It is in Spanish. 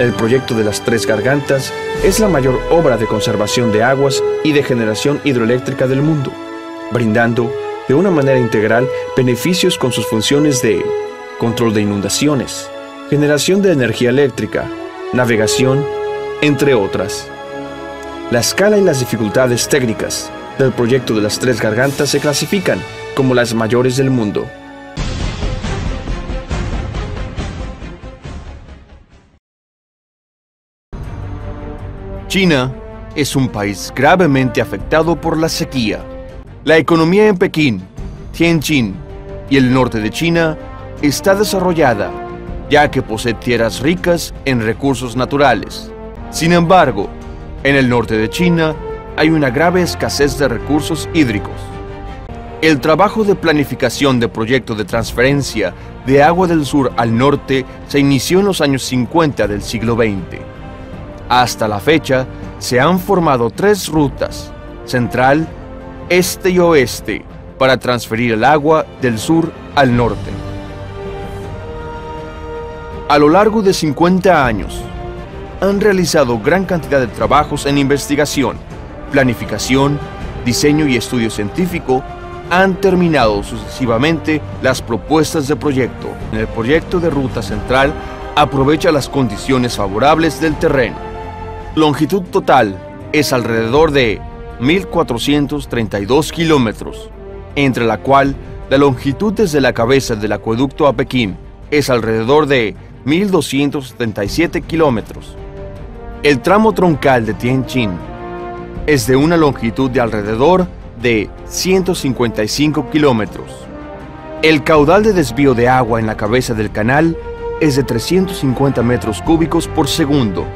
El proyecto de las Tres Gargantas es la mayor obra de conservación de aguas y de generación hidroeléctrica del mundo, brindando de una manera integral beneficios con sus funciones de control de inundaciones, generación de energía eléctrica, navegación, entre otras. La escala y las dificultades técnicas del proyecto de las Tres Gargantas se clasifican como las mayores del mundo. China es un país gravemente afectado por la sequía. La economía en Pekín, Tianjin y el norte de China está desarrollada, ya que posee tierras ricas en recursos naturales. Sin embargo, en el norte de China hay una grave escasez de recursos hídricos. El trabajo de planificación de proyecto de transferencia de agua del sur al norte se inició en los años 50 del siglo XX. Hasta la fecha, se han formado tres rutas, central, este y oeste, para transferir el agua del sur al norte. A lo largo de 50 años, han realizado gran cantidad de trabajos en investigación, planificación, diseño y estudio científico, han terminado sucesivamente las propuestas de proyecto. En el proyecto de ruta central aprovecha las condiciones favorables del terreno longitud total es alrededor de 1.432 kilómetros, entre la cual la longitud desde la cabeza del acueducto a Pekín es alrededor de 1.277 kilómetros. El tramo troncal de Tianjin es de una longitud de alrededor de 155 kilómetros. El caudal de desvío de agua en la cabeza del canal es de 350 metros cúbicos por segundo